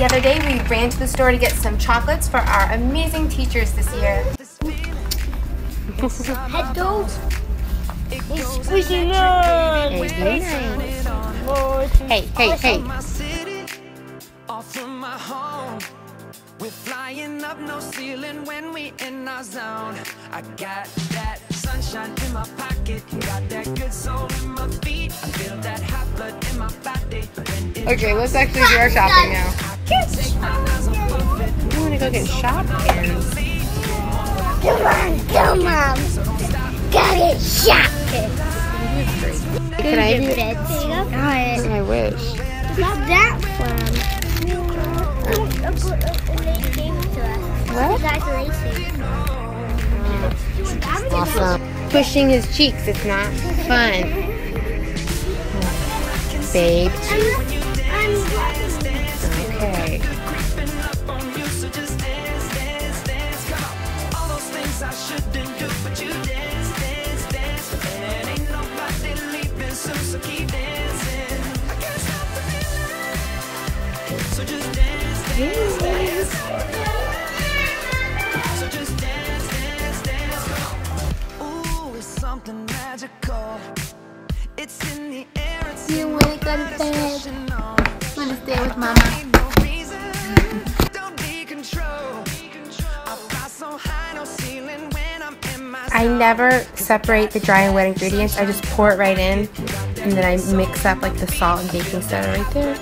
The other day, we ran to the store to get some chocolates for our amazing teachers this year. Head goes. It's Squeaky nut. Hey, nice. Hey, hey, hey. my city, off from my home. We're flying up no ceiling when we in our zone. I got that sunshine in my pocket, got that good soul in my feet. I feel that hot blood in my body. Okay, let's actually do our shopping now. It. I want to go get Shopkins. Come on, come on. Got it shopping. Can I have you? Got it. I wish. Got that from? A lady gave it to us. What? Awesome. Pushing his cheeks, it's not fun. Babe. Magical. It's in the air, it's You in wanna my go to blood, bed? it's rushing on. Want to stay with mama? No don't be control. I fly so high, no ceiling when I'm in my I never separate the dry and wet ingredients. I just pour it right in and then I mix up like the salt and baking soda right there.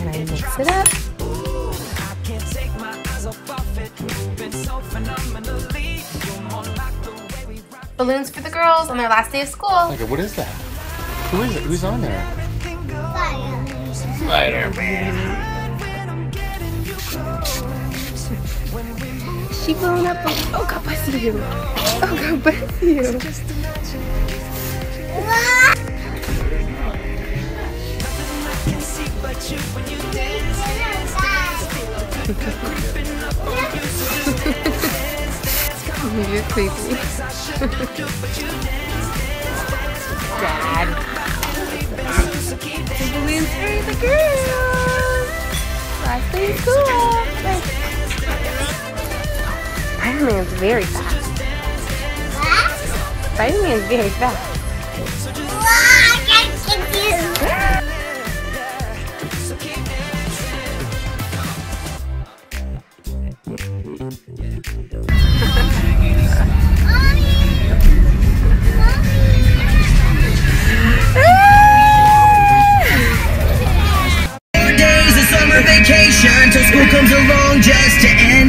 And I mix it up. Balloons for the girls on their last day of school. Okay, what is that? Who is it? Who's on there? She blowing up. Oh, God bless you. Oh, God bless you. You're creepy. Dad. Balloons for the girls. Last of school. Spider-Man's very fast. Spider-Man's very fast. Vacation school comes along just to end.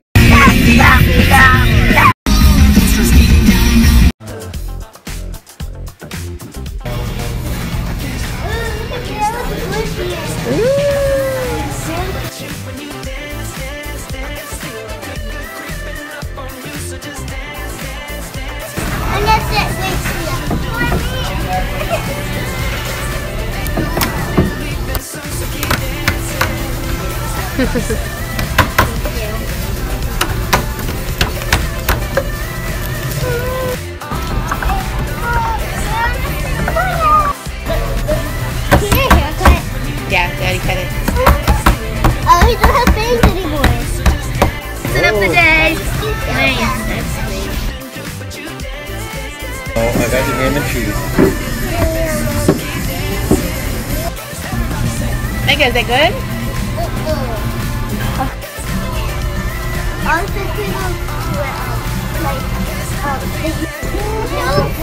When Yeah, Daddy cut it. Oh, he doesn't have bangs anymore. Set up the day. Oh, I got the ham and cheese. Mega, is it good? Was thinking of like um, What?